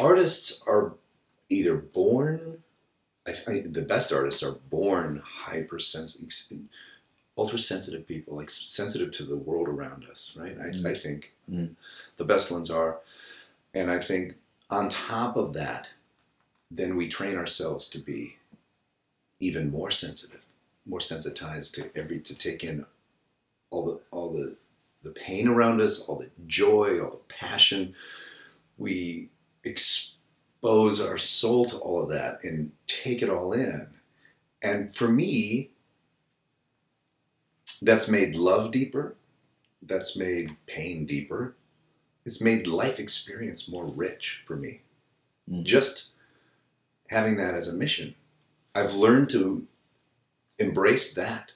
artists are either born. I, I, the best artists are born hypersensitive, ultra sensitive people, like sensitive to the world around us. Right. I, Mm. I think Mm. the best ones are, and I think on top of that, then we train ourselves to be even more sensitive, more sensitized to every to take in all the all the the pain around us, all the joy, all the passion. We expose our soul to all of that and take it all in. And for me, that's made love deeper. That's made pain deeper. It's made life experience more rich for me. Mm. Just having that as a mission. I've learned to embrace that.